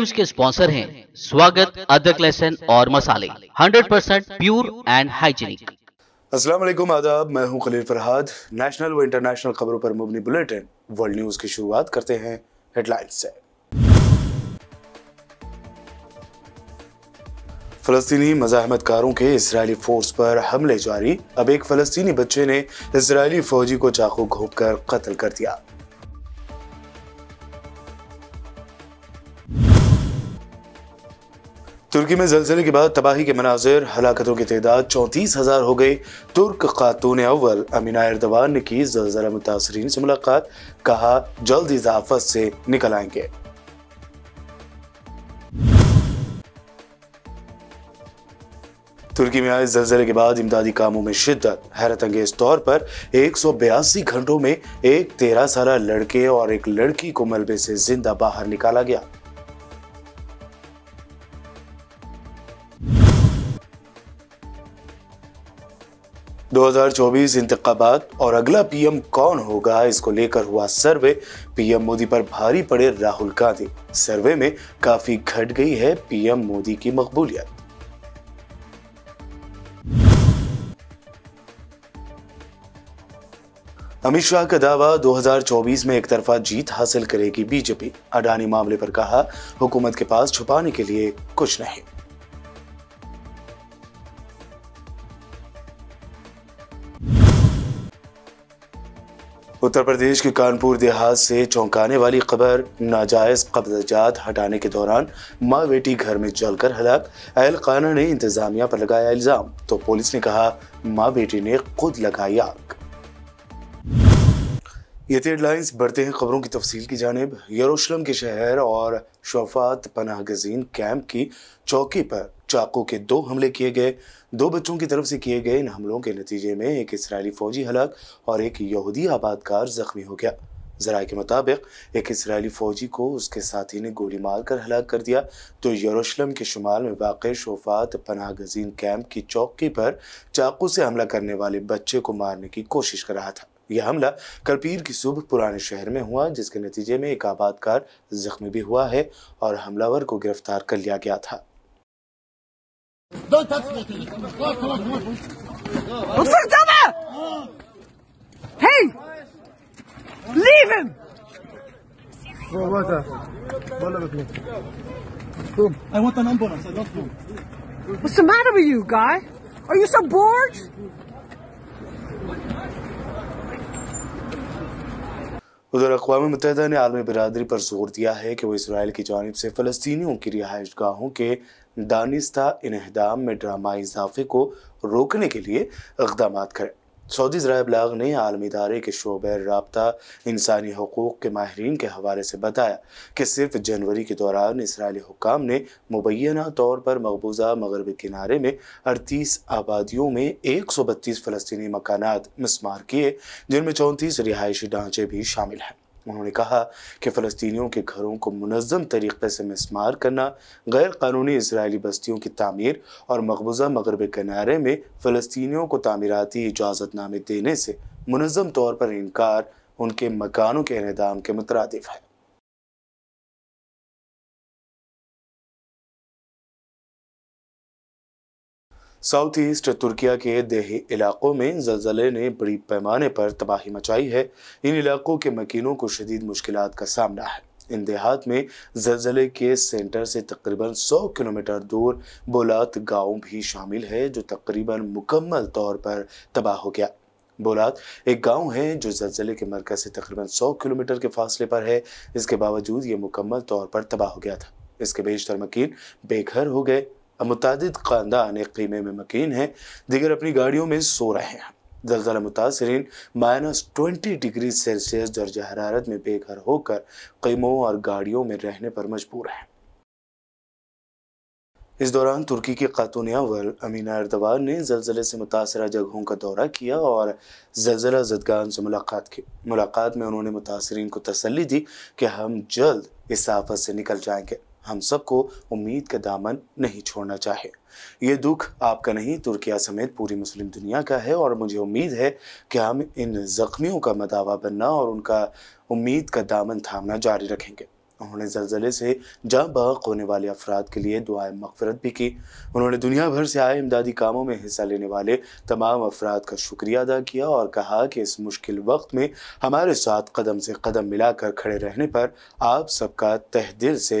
News के sponsor हैं स्वागत अदरक लहसन और मसाले 100% परसेंट प्योर एंड हाइजीनिक अस्सलाम आदाब मैं हूँ खलील फरहाद. नेशनल व इंटरनेशनल खबरों पर मुबनी बुलेटिन. वर्ल्ड न्यूज़ की शुरुआत करते हैं हेडलाइंस से. फलस्तीनी मजाहमतकारों के इसराइली फोर्स पर हमले जारी. अब एक फलस्तीनी बच्चे ने इसराइली फौजी को चाकू घोंप कर कत्ल कर दिया। तुर्की में जलजले के बाद तबाही के मनाजिर, हलाकतों की तादाद चौंतीस हज़ार हो गई। तुर्क खातून अव्वल, अमीना एरदवान ने की जलजला मुतासरीन से मुलाकात, कहा, जल्द इजाफत से निकल आएँगे। तुर्की में आए जलजले के बाद इमदादी कामों में शिद्दत। हैरत अंगेज तौर पर एक सौ बयासी घंटों में एक तेरह साल लड़के और एक लड़की को मलबे से ज़िंदा बाहर निकाला गया। 2024 इंतबात और अगला पीएम कौन होगा? इसको लेकर हुआ सर्वे। पीएम मोदी पर भारी पड़े राहुल गांधी। सर्वे में काफ़ी घट गई है पीएम मोदी की मकबूलियत। अमित शाह का दावा 2024 में एक तरफा जीत हासिल करेगी बीजेपी। अडानी मामले पर कहा, हुकूमत के पास छुपाने के लिए कुछ नहीं। उत्तर प्रदेश के कानपुर देहात से चौंकाने वाली खबर नाजायज कब्जात हटाने के दौरान माँ बेटी घर में जलकर हलाक। अहल खाना ने इंतजामिया पर लगाया इल्ज़ाम तो पुलिस ने कहा, माँ बेटी ने खुद लगाई आग। ये हेडलाइंस बढ़ते हैं खबरों की तफसील की जानब। यरूशलेम के शहर और शफात पनाह गजीन कैंप की चौकी पर चाकू के दो हमले किए गए, दो बच्चों की तरफ़ से किए गए इन हमलों के नतीजे में एक इसराइली फौजी हलाक और एक यहूदी आबादकार जख्मी हो गया। जरा के मुताबिक, एक इसराइली फौजी को उसके साथी ने गोली मारकर हलाक कर दिया। तो यरूशलेम के शुमाल में वाक़ शोफात पनाह गजीन कैंप की चौकी पर चाकू से हमला करने वाले बच्चे को मारने की कोशिश कर रहा था। यह हमला कल पीर की सुबह पुराने शहर में हुआ, जिसके नतीजे में एक आबादकार जख्मी भी हुआ है और हमलावर को गिरफ़्तार कर लिया गया था। Hey! Leave him! I want an ambulance. I don't know. What's the matter with you, guy? Are you so bored? उधर अकवा मुतहदा ने आलमी बरदरी पर ज़ोर दिया है कि वो इसराइल की जानब से फ़लस्तियों की रिहाइश गाहों के दानिस्ता इनहदाम में ड्रामा इजाफे को रोकने के लिए इकदाम करें। सऊदी जराबलाग ने आलमी इदारे के शोबे रबता इंसानी हकूक़ के माहरीन के हवाले से बताया कि सिर्फ़ जनवरी के दौरान इसराइली हुकाम ने मुबैना तौर पर मकबूजा मगरबी किनारे में अड़तीस आबादियों में एक सौ बत्तीस फ़लस्तनी मकानात मिसमार किए, जिनमें चौंतीस रिहायशी ढांचे भी शामिल हैं। उन्होंने कहा कि फ़लस्तियों के घरों को मनज़म तरीक़े से मिसमार करना, गैर कानूनी इसराइली बस्तियों की तमीर और मकबूजा मगरब किनारे में फ़लस्तियों को तमीराती इजाज़तनामे देने से मनज़म तौर पर इनकार उनके मकानों के इनदाम के मुतरद है। साउथ ईस्ट तुर्किया के देही इलाकों में जलजले ने बड़ी पैमाने पर तबाही मचाई है। इन इलाकों के मकीनों को शदीद मुश्किल का सामना है। इन देहात में जलजले के सेंटर से तकरीबन 100 किलोमीटर दूर बोलात गाँव भी शामिल है, जो तकरीबन मुकम्मल तौर पर तबाह हो गया। बोलात एक गाँव है, जो जलजले के मरकज से तकरीबन 100 किलोमीटर के फासले पर है। इसके बावजूद ये मुकम्मल तौर पर तबाह हो गया था। इसके बेशतर मकीन बेघर हो गए। मुतद ख़ानदान एक कीमे में मकीन है। दिगर अपनी गाड़ियों में सो रहे हैं। जलजला मुतासरीन, माइनस ट्वेंटी डिग्री सेल्सियस दर्ज हरारत में बेघर होकर कीमों और गाड़ियों में रहने पर मजबूर हैं। इस दौरान तुर्की की खातून अव्वल अमीना एरदवान ने जलजले से मुतासर जगहों का दौरा किया और जलजला जदगान से मुलाकात की। मुलाकात में उन्होंने मुतासरीन को तसली दी कि हम जल्द इस आफत से निकल जाएँगे। हम सबको उम्मीद का दामन नहीं छोड़ना चाहे। ये दुख आपका नहीं, तुर्किया समेत पूरी मुस्लिम दुनिया का है और मुझे उम्मीद है कि हम इन जख्मियों का मदावा बनना और उनका उम्मीद का दामन थामना जारी रखेंगे। उन्होंने जल्जले से जाँ बहक होने वाले अफराद के लिए दुआएँ मगफरत भी की। उन्होंने दुनिया भर से आए इमदादी कामों में हिस्सा लेने वाले तमाम अफराद का शुक्रिया अदा किया और कहा कि इस मुश्किल वक्त में हमारे साथ कदम से कदम मिलाकर खड़े रहने पर आप सबका तह दिल से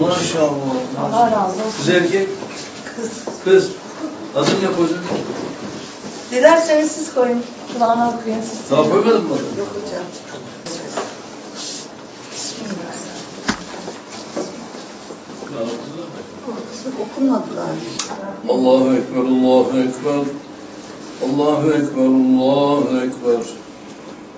Maşallah. Güzel erkek. Kız. Kız. Nasıl yapıyorsun? Dilerseniz siz koyun. Kulağına okuyun siz. Daha koymadın mı? Yok hocam. Okunmadılar. Allahu Ekber, Allahu Ekber. Allahu Ekber, Allahu Ekber.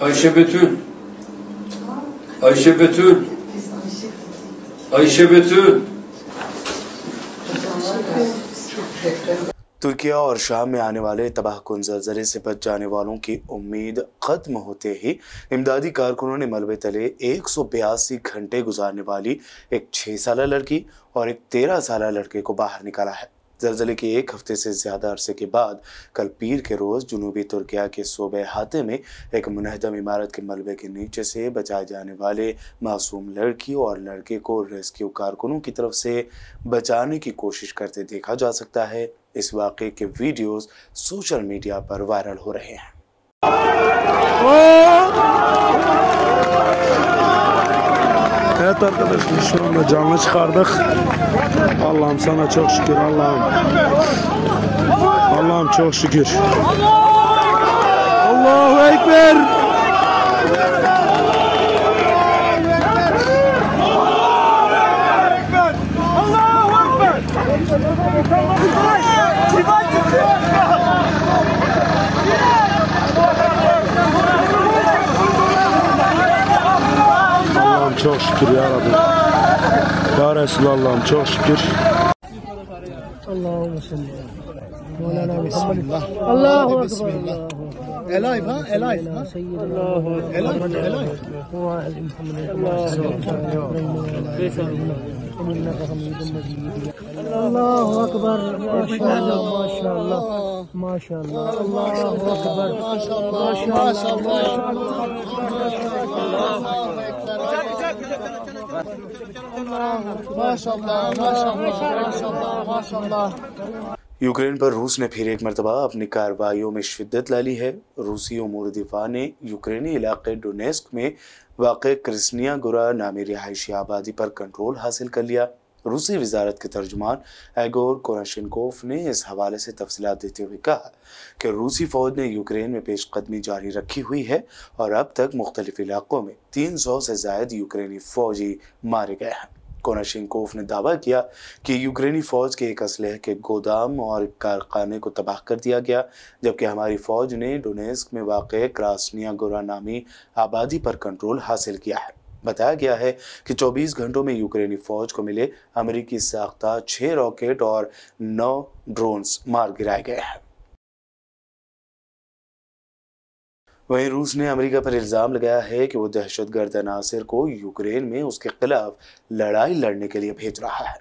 Ayşe Betül. Ayşe Betül. Ayşe Betül. Türkiye और शाम में आने वाले तबाहकुन जलजले से बच जाने वालों की उम्मीद खत्म होते ही इमदादी कारकुनों ने मलबे तले एक सौ बयासी घंटे गुजारने वाली एक छः साल लड़की और एक तेरह साल लड़के को बाहर निकाला है जलजले के एक हफ़्ते से ज़्यादा अरसे के बाद कल पीर के रोज जुनूबी तुर्किया के सूबे हाथे में एक मुनहदम इमारत के मलबे के नीचे से बचाए जाने वाले मासूम लड़की और लड़के को रेस्क्यू कारकुनों की तरफ़ से बचाने की कोशिश करते देखा जा सकता है। इस वाक़े के वीडियोस सोशल मीडिया पर वायरल हो रहे हैं। Evet arkadaşlar şu anda canlı çıkardık. Allah'ım sana çok şükür Allah'ım. Allah'ım çok şükür. Allahu Ekber. Allah'ım çok şükür ya Rabbi. Ya Resulallah'ım çok şükür. Allahümme salli. Mevlana Bismillah. Allahu Bismillah. Alive ha? Alive ha? Allahu Alive, alive. Allahu Akbar. Maşallah, maşallah. Maşallah. Allahu Akbar. Maşallah, maşallah. Maşallah. Ukraine पर रूस ने फिर एक मरतबा, अपनी कार्रवाइयों में शिद्दत ला ली है। रूसी उमूर दिफा ने यूक्रेनी इलाके डोनेस्क में वाक़ क्रिस्निया गुरा नामी रिहायशी आबादी पर कंट्रोल हासिल कर लिया। रूसी वजारत के तर्जुमान एगोर कोराशिनकोफ ने इस हवाले से तफसीत देते हुए कहा कि रूसी फौज ने यूक्रेन में पेशकदमी जारी रखी हुई है और अब तक मुख्तलिफ़ इलाकों में तीन सौ से जायद यूक्रेनी फौजी मारे गए हैं। कोनाशिंकोफ ने दावा किया कि यूक्रेनी फौज के एक असलह के गोदाम और कारखाने को तबाह कर दिया गया, जबकि हमारी फौज ने डोनेस्क में वाक़ क्रासनिया गोरा नामी आबादी पर कंट्रोल हासिल किया है। बताया गया है कि 24 घंटों में यूक्रेनी फौज को मिले अमेरिकी साख्ता छह रॉकेट और नौ ड्रोन्स मार गिराए गए हैं। वहीं रूस ने अमेरिका पर इल्ज़ाम लगाया है कि वो दहशतगर्द अनासर को यूक्रेन में उसके खिलाफ लड़ाई लड़ने के लिए भेज रहा है।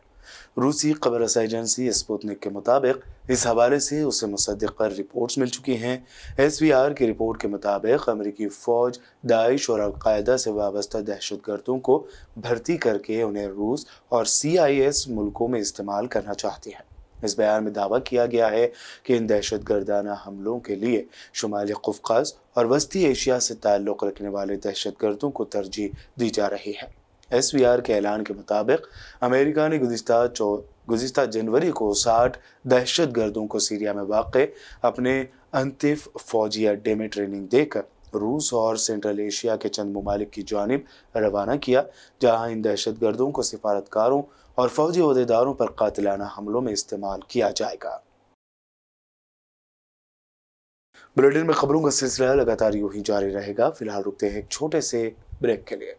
रूसी खबर एजेंसी स्पुतनिक के मुताबिक इस हवाले से उसे मुसद्दिक रिपोर्ट्स मिल चुकी हैं। एस वी आर की रिपोर्ट के मुताबिक अमेरिकी फ़ौज, दाइश और अलकायदा से वाबस्ता दहशतगर्दों को भर्ती करके उन्हें रूस और सी आई एस मुल्कों में इस्तेमाल करना चाहती है। इस बयान में दावा किया गया है कि इन दहशत गर्दाना हमलों के लिए शुमाली कफकाज और वस्ती एशिया से ताल्लुक़ रखने वाले दहशत गर्दों को तरजीह दी जा रही है। एस वी आर के ऐलान के मुताबिक अमेरिका ने गुजशत चौ, गुजशत जनवरी को साठ दहशत गर्दों को सीरिया में वाक़ अपने अंतिफ फौजी अड्डे में ट्रेनिंग देकर रूस और सेंट्रल एशिया के चंद ममालिक की जानब रवाना किया, जहाँ इन दहशत गर्दों को सिफारतकारों और फौजी अहदेदारों पर कातिलाना हमलों में इस्तेमाल किया जाएगा। बुलेटिन में खबरों का सिलसिला लगातार यूँ ही जारी रहेगा। फ़िलहाल रुकते हैं एक छोटे से ब्रेक के लिए।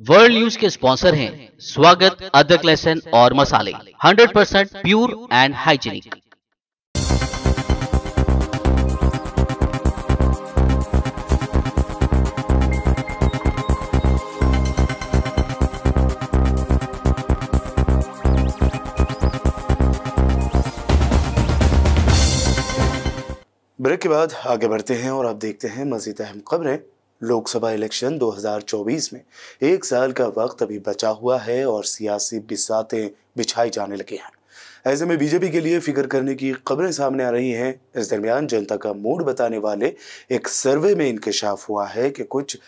वर्ल्ड न्यूज़ के स्पॉन्सर हैं स्वागत, अदरक लहसन और मसाले। 100% प्योर एंड हाइजीनिक ब्रेक के बाद आगे बढ़ते हैं और आप देखते हैं मजीद अहम खबरें। लोकसभा इलेक्शन 2024 में। एक साल का वक्त अभी बचा हुआ है और सियासी बिसातें बिछाई जाने लगी हैं। ऐसे में बीजेपी के लिए फ़िक्र करने की खबरें सामने आ रही हैं। इस दरमियान जनता का मूड बताने वाले एक सर्वे में इंकशाफ हुआ है कि कुछ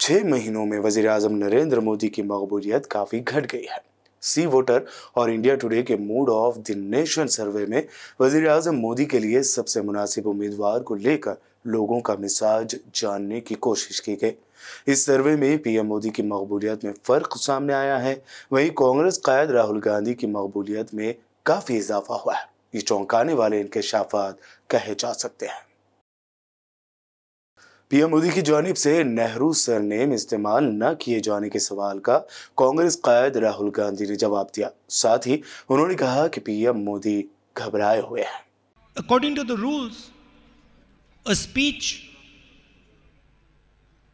छः महीनों में वज़ीर आज़म नरेंद्र मोदी की मकबूलियत काफ़ी घट गई है। सी वोटर और इंडिया टुडे के mood of the nation survey में वज़ीर आज़म मोदी के लिए सबसे मुनासिब उम्मीदवार को लेकर लोगों का मिजाज जानने की कोशिश की गई। इस सर्वे में पीएम मोदी की मकबूलियत में फ़र्क सामने आया है। वहीं कांग्रेस कायद राहुल गांधी की मकबूलियत में काफ़ी इजाफा हुआ है। ये चौंकाने वाले इनके शाफात कहे जा सकते हैं। पीएम मोदी की जानब से नेहरू सरनेम इस्तेमाल न किए जाने के सवाल का कांग्रेस कायद राहुल गांधी ने जवाब दिया। साथ ही उन्होंने कहा कि पीएम मोदी घबराए हुए हैं। According to the rules a speech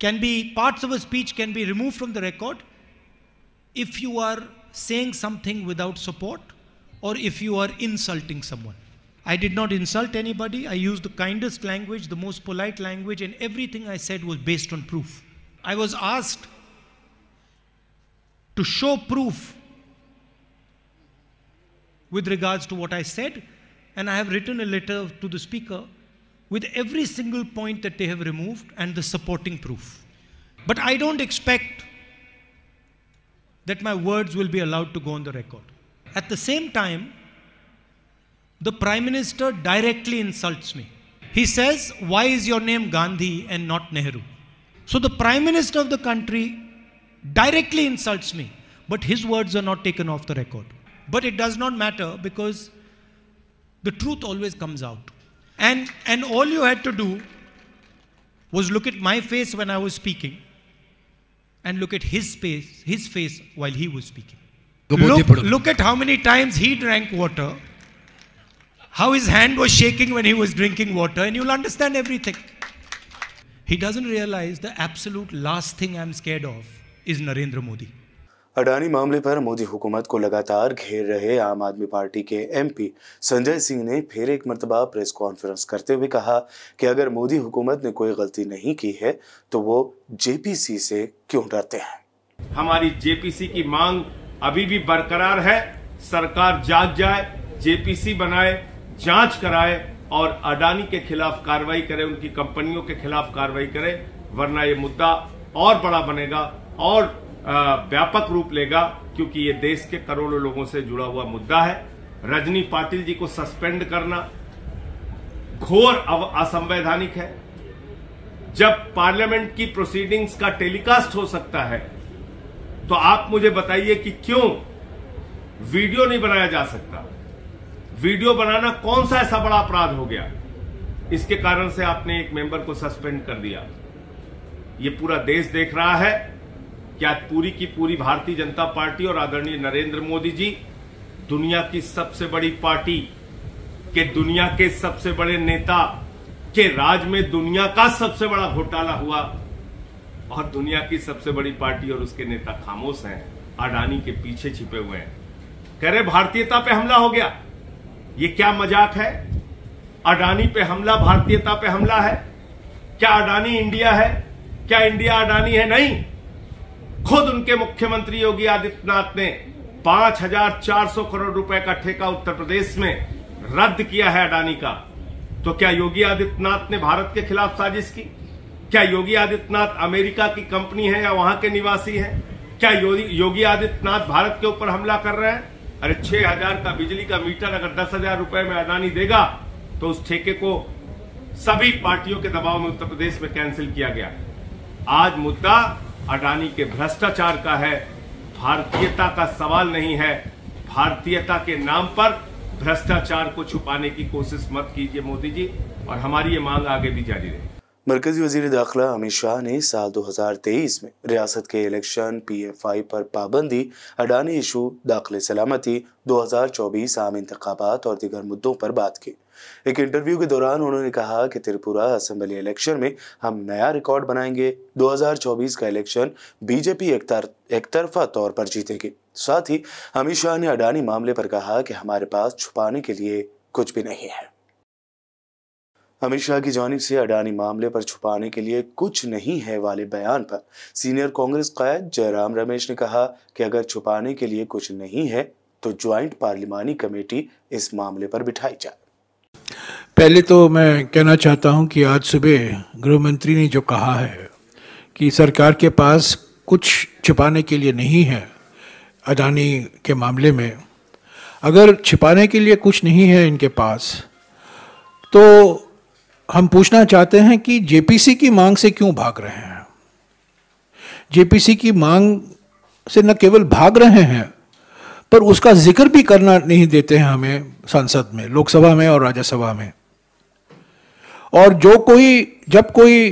can be parts of a speech can be remove from the record if you are saying something without support or if you are insulting someone I did not insult anybody. I used the kindest language, the most polite language, and everything I said was based on proof. I was asked to show proof with regards to what I said, and I have written a letter to the Speaker with every single point that they have removed and the supporting proof. But I don't expect that my words will be allowed to go on the record. At the same time, the Prime Minister directly insults me. He says, Why is your name Gandhi and not Nehru? So the Prime Minister of the country directly insults me, but his words are not taken off the record. But it does not matter because the truth always comes out. And, and all you had to do was look at my face when I was speaking and look at his face, his face while he was speaking. Look, look at how many times he drank water, how his hand was shaking when he was drinking water, and you'll understand everything. He doesn't realize the absolute last thing I'm scared of is Narendra Modi. Adani मामले पर मोदी हुकूमत को लगातार घेर रहे आम आदमी party के एमपी संजय सिंह ने फिर एक मरतबा प्रेस कॉन्फ्रेंस करते हुए कहा कि अगर मोदी हुकूमत ने कोई गलती नहीं की है तो वो जेपीसी से क्यों डरते हैं हमारी जेपीसी की मांग अभी भी बरकरार है सरकार जाग जाए जेपीसी बनाए जाँच कराए और अडानी के खिलाफ कार्रवाई करे, उनकी कंपनियों के खिलाफ कार्रवाई करे, वरना ये मुद्दा और बड़ा बनेगा और व्यापक रूप लेगा, क्योंकि ये देश के करोड़ों लोगों से जुड़ा हुआ मुद्दा है। रजनी पाटिल जी को सस्पेंड करना घोर असंवैधानिक है। जब पार्लियामेंट की प्रोसीडिंग्स का टेलीकास्ट हो सकता है तो आप मुझे बताइए कि क्यों वीडियो नहीं बनाया जा सकता? वीडियो बनाना कौन सा ऐसा बड़ा अपराध हो गया? इसके कारण से आपने एक मेंबर को सस्पेंड कर दिया। ये पूरा देश देख रहा है क्या पूरी की पूरी भारतीय जनता पार्टी और आदरणीय नरेंद्र मोदी जी दुनिया की सबसे बड़ी पार्टी के दुनिया के सबसे बड़े नेता के राज में दुनिया का सबसे बड़ा घोटाला हुआ और दुनिया की सबसे बड़ी पार्टी और उसके नेता खामोश हैं, अडानी के पीछे छिपे हुए हैं। कह रहे, भारतीयता पे हमला हो गया। ये क्या मज़ाक है? अडानी पे हमला, भारतीयता पे हमला है? क्या अडानी इंडिया है? क्या इंडिया अडानी है? नहीं। खुद उनके मुख्यमंत्री योगी आदित्यनाथ ने पाँच हज़ार चार सौ करोड़ रुपए का ठेका उत्तर प्रदेश में रद्द किया है अडानी का। तो क्या योगी आदित्यनाथ ने भारत के खिलाफ साजिश की? क्या योगी आदित्यनाथ अमेरिका की कंपनी है या वहाँ के निवासी है? क्या योगी आदित्यनाथ भारत के ऊपर हमला कर रहे हैं? अरे छह हज़ार का बिजली का मीटर अगर दस हज़ार रुपए में अडानी देगा तो उस ठेके को सभी पार्टियों के दबाव में उत्तर प्रदेश में कैंसिल किया गया। आज मुद्दा अडानी के भ्रष्टाचार का है, भारतीयता का सवाल नहीं है। भारतीयता के नाम पर भ्रष्टाचार को छुपाने की कोशिश मत कीजिए मोदी जी, और हमारी ये मांग आगे भी जारी रहेगी मरकजी वज़ीर दाखिला अमित शाह ने साल 2023 में रियासत के इलेक्शन पीएफआई पर पाबंदी अडानी इशू दाखिल सलामती 2024 आम इंतबात और दीगर मुद्दों पर बात की। एक इंटरव्यू के दौरान उन्होंने कहा कि त्रिपुरा असेंबली इलेक्शन में हम नया रिकॉर्ड बनाएँगे। 2024 का इलेक्शन बीजेपी एक, तर, एक तरफा तौर पर जीतेगी। साथ ही अमित शाह ने अडानी मामले पर कहा कि हमारे पास छुपाने के लिए कुछ भी नहीं है। अमित शाह की जानिब से अडानी मामले पर छुपाने के लिए कुछ नहीं है वाले बयान पर। सीनियर कांग्रेस कायद जयराम रमेश ने कहा कि अगर छुपाने के लिए कुछ नहीं है तो ज्वाइंट पार्लिमानी कमेटी इस मामले पर बिठाई जाए। पहले तो मैं कहना चाहता हूँ कि आज सुबह गृह मंत्री ने जो कहा है कि सरकार के पास कुछ छिपाने के लिए नहीं है अडानी के मामले में, अगर छिपाने के लिए कुछ नहीं है इनके पास तो हम पूछना चाहते हैं कि जेपीसी की मांग से क्यों भाग रहे हैं? जेपीसी की मांग से न केवल भाग रहे हैं, पर उसका ज़िक्र भी करना नहीं देते हैं हमें संसद में, लोकसभा में और राज्यसभा में। और जो कोई, जब कोई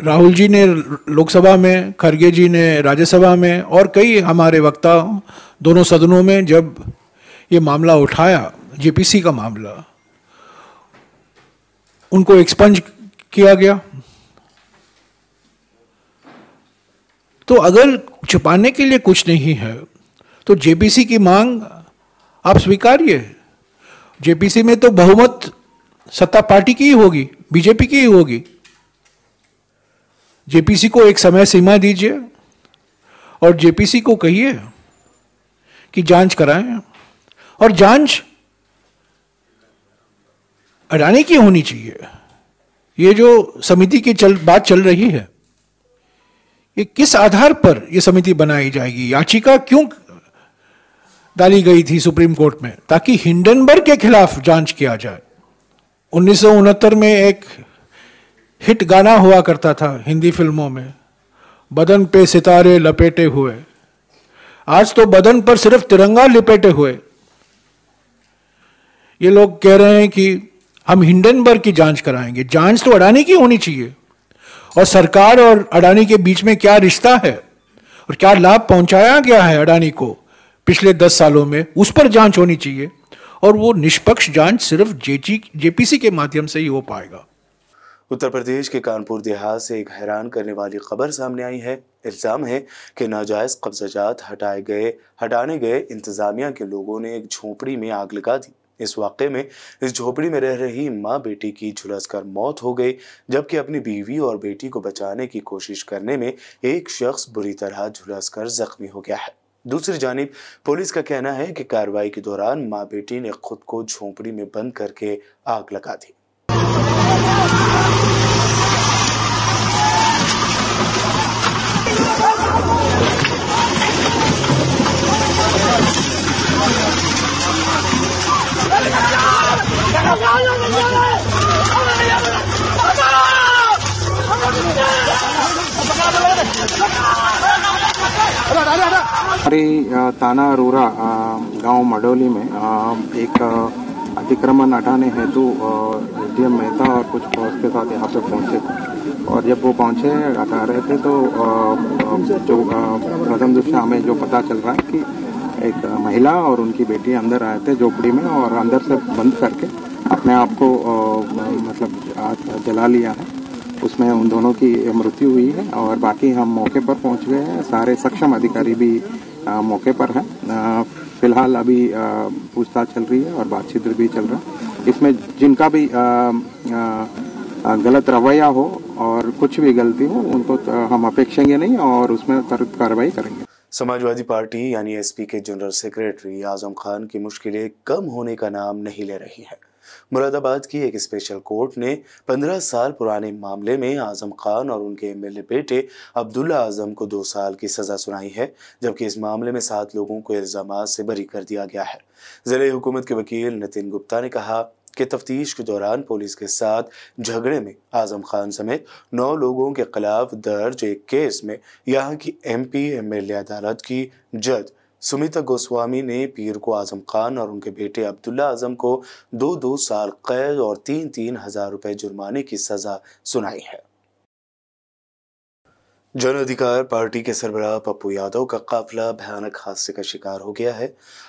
राहुल जी ने लोकसभा में खरगे जी ने राज्यसभा में और कई हमारे वक्ता दोनों सदनों में जब ये मामला उठाया, जेपीसी का मामला उनको एक्सपंज किया गया। तो अगर छुपाने के लिए कुछ नहीं है तो जेपीसी की मांग आप स्वीकारिए। जेपीसी में तो बहुमत सत्ता पार्टी की ही होगी बीजेपी की ही होगी। जेपीसी को एक समय सीमा दीजिए और जेपीसी को कहिए कि जाँच कराएँ। और जाँच अडानी की होनी चाहिए। ये जो समिति की चल, बात चल रही है, ये किस आधार पर ये समिति बनाई जाएगी? याचिका क्यों डाली गई थी सुप्रीम कोर्ट में? ताकि हिंडनबर्ग के खिलाफ जाँच किया जाए। उन्नीस सौ उनहत्तर में एक हिट गाना हुआ करता था हिंदी फ़िल्मों में, बदन पे सितारे लपेटे हुए। आज तो बदन पर सिर्फ़ तिरंगा लपेटे हुए। ये लोग कह रहे हैं कि हम हिंडनबर्ग की जाँच कराएँगे। जाँच तो अडानी की होनी चाहिए। और सरकार और अडानी के बीच में क्या रिश्ता है? और क्या लाभ पहुँचाया गया है अडानी को पिछले दस सालों में? उस पर जाँच होनी चाहिए। और वो निष्पक्ष जाँच सिर्फ़ जेजी, जेपीसी के माध्यम से ही हो पाएगा। उत्तर प्रदेश के कानपुर देहात से एक हैरान करने वाली खबर सामने आई है। इल्ज़ाम है कि नाजायज कब्जात हटाए गए, हटाने गए इंतजामिया के लोगों ने एक झोपड़ी में आग लगा दी। इस वाक़े में, इस झोपड़ी में रह रही माँ बेटी की झुलसकर मौत हो गई, जबकि अपनी बीवी और बेटी को बचाने की कोशिश करने में एक शख्स बुरी तरह झुलसकर जख्मी हो गया है। दूसरी जानब, पुलिस का कहना है कि कार्रवाई के दौरान माँ बेटी ने खुद को झोंपड़ी में बंद करके आग लगा दी। हमारी ताना अरोरा गाँव मडोली में एक अतिक्रमण हटाने हेतु डीएम मेहता और कुछ उसके साथ यहाँ पे पहुँचे। थे और जब वो पहुँचे, हटा रहे थे तो जो प्रथम दृष्टि हमें जो पता चल रहा है कि एक महिला और उनकी बेटी अंदर आए थे झोपड़ी में और अंदर से बंद करके अपने आप को मतलब जला लिया है। उसमें उन दोनों की मृत्यु हुई है और बाकी हम मौके पर पहुँच गए हैं। सारे सक्षम अधिकारी भी मौके पर है। फ़िलहाल अभी पूछताछ चल रही है और बातचीत भी चल रहा है। इसमें जिनका भी आ, आ, गलत रवैया हो और कुछ भी गलती हो उनको हम अपेक्षेंगे नहीं और उसमें तुरंत कार्रवाई करेंगे। समाजवादी पार्टी यानी एसपी के जनरल सेक्रेटरी आज़म खान की मुश्किलें कम होने का नाम नहीं ले रही है। मुरादाबाद की एक स्पेशल कोर्ट ने 15 साल पुराने मामले में आज़म खान और उनके एमएलए बेटे अब्दुल्ला आज़म को दो साल की सजा सुनाई है, जबकि इस मामले में सात लोगों को इल्ज़ाम से बरी कर दिया गया है। ज़िले हुकूमत के वकील नितिन गुप्ता ने कहा कि तफ्तीश के दौरान पुलिस के साथ झगड़े में आज़म खान समेत नौ लोगों के खिलाफ दर्ज एक केस में यहाँ की एमपी, एमएलए अदालत की जज सुमिता गोस्वामी ने पीर को आज़म खान और उनके बेटे अब्दुल्ला आज़म को दो दो साल कैद और तीन तीन हज़ार रुपए जुर्माने की सजा सुनाई है। जन अधिकार पार्टी के सरबराह पप्पू यादव का काफिला भयानक हादसे का शिकार हो गया है।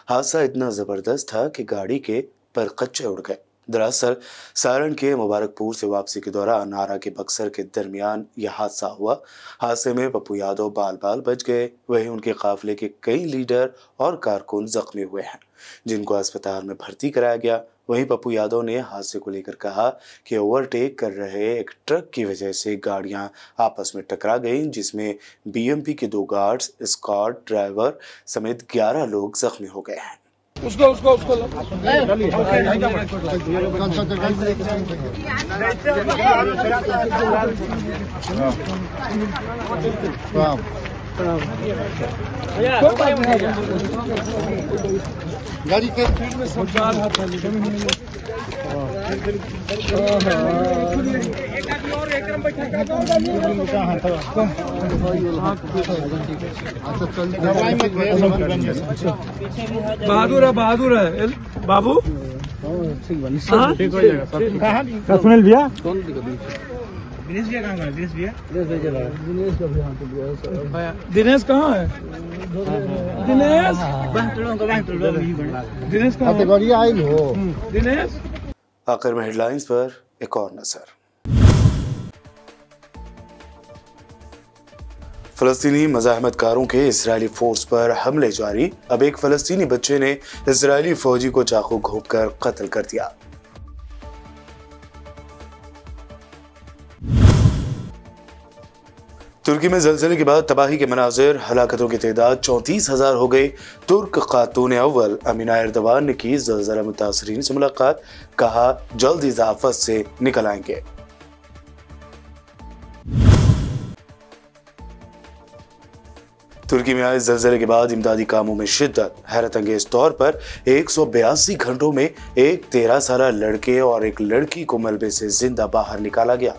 हादसा इतना ज़बरदस्त था कि गाड़ी के पर कच्चे उड़ गए। दरअसल, सारण के मुबारकपुर से वापसी के दौरान नारा के बक्सर के दरमियान यह हादसा हुआ। हादसे में पप्पू यादव बाल बाल बच गए। वहीं उनके काफिले के कई लीडर और कारकुन जख्मी हुए हैं, जिनको अस्पताल में भर्ती कराया गया। वहीं पप्पू यादव ने हादसे को लेकर कहा कि ओवरटेक कर रहे एक ट्रक की वजह से गाड़ियाँ आपस में टकरा गईं, जिसमें बीएमपी के दो गार्ड्स, स्कॉट ड्राइवर समेत 11 लोग जख्मी हो गए हैं। उसको उसको उसको गाड़ी के में बहादुर है बहादुर है। बाबू? सुनील भैया? दिनेश भैया कहाँ गए दिनेश? भैया दिनेश का भी हाथ दिया दिनेश कहाँ है? दिनेश दिनेश कहाँ आई हो। दिनेश? आखिर में हेडलाइंस पर एक और नज़र। फलस्तीनी मजाहमतकारों के इसराइली फोर्स पर हमले जारी। अब एक फलस्तीनी बच्चे ने इसराइली फौजी को चाकू घोंपकर कत्ल कर दिया। तुर्की में जलजले के बाद तबाही के मनाजिर, हलाकतों की तादाद चौंतीस हज़ार हो गई। तुर्क खातून अव्वल, अमीना एरदवान ने की जलजला मुतासरीन से मुलाकात, कहा जल्द इजाफत से निकल आएँगे। तुर्की में आए जलजले के बाद इमदादी कामों में शिद्दत। हैरत अंगेज तौर पर एक सौ बयासी घंटों में एक तेरह साल लड़के और एक लड़की को मलबे से ज़िंदा बाहर निकाला गया।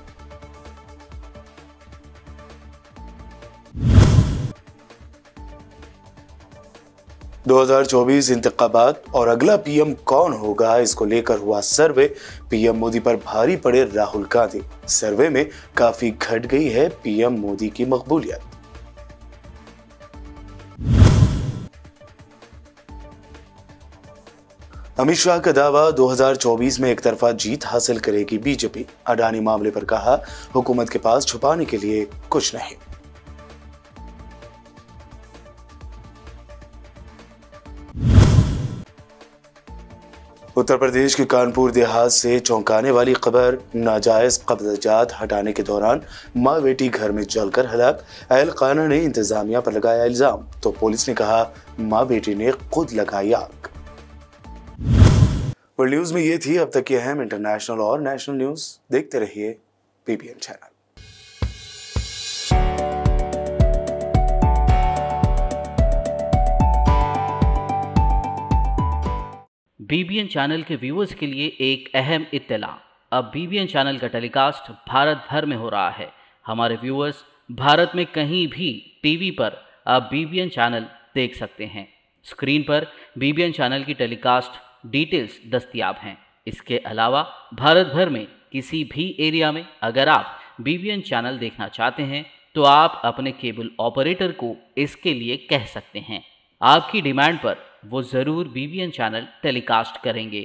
दो हज़ार चौबीस इंतबात और अगला पीएम कौन होगा? इसको लेकर हुआ सर्वे। पीएम मोदी पर भारी पड़े राहुल गांधी। सर्वे में काफ़ी घट गई है पीएम मोदी की मकबूलियत। अमित शाह का दावा 2024 में एक तरफा जीत हासिल करेगी बीजेपी। अडानी मामले पर कहा, हुकूमत के पास छुपाने के लिए कुछ नहीं। उत्तर प्रदेश के कानपुर देहात से चौंकाने वाली खबर, नाजायज कब्जात हटाने के दौरान माँ बेटी घर में जलकर हलाक। अहल खाना ने इंतजामिया पर लगाया इल्ज़ाम तो पुलिस ने कहा माँ बेटी ने खुद लगाई आग। वर्ल्ड न्यूज़ में ये थी अब तक की अहम इंटरनेशनल और नेशनल न्यूज़ देखते रहिए पीबीएन चैनल बीबीएन चैनल के व्यूअर्स के लिए एक अहम इत्तला। अब बीबीएन चैनल का टेलीकास्ट भारत भर में हो रहा है। हमारे व्यूअर्स भारत में कहीं भी टीवी पर अब बीबीएन चैनल देख सकते हैं। स्क्रीन पर बीबीएन चैनल की टेलीकास्ट डिटेल्स दस्तियाब हैं। इसके अलावा भारत भर में किसी भी एरिया में अगर आप बीबीएन चैनल देखना चाहते हैं तो आप अपने केबल ऑपरेटर को इसके लिए कह सकते हैं। आपकी डिमांड पर वो ज़रूर बीबीएन चैनल टेलीकास्ट करेंगे,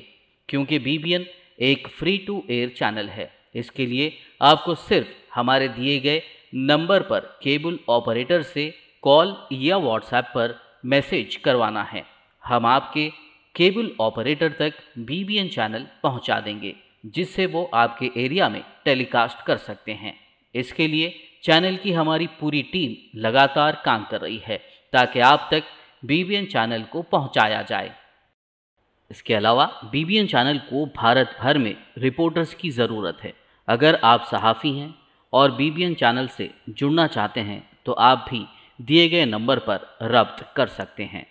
क्योंकि बीबीएन एक फ्री टू एयर चैनल है। इसके लिए आपको सिर्फ़ हमारे दिए गए नंबर पर केबल ऑपरेटर से कॉल या व्हाट्सएप पर मैसेज करवाना है। हम आपके केबल ऑपरेटर तक बीबीएन चैनल पहुँचा देंगे, जिससे वो आपके एरिया में टेलीकास्ट कर सकते हैं। इसके लिए चैनल की हमारी पूरी टीम लगातार काम कर रही है, ताकि आप तक बीबीएन चैनल को पहुँचाया जाए। इसके अलावा बीबीएन चैनल को भारत भर में रिपोर्टर्स की ज़रूरत है। अगर आप सहाफ़ी हैं और बीबीएन चैनल से जुड़ना चाहते हैं तो आप भी दिए गए नंबर पर रब्त कर सकते हैं।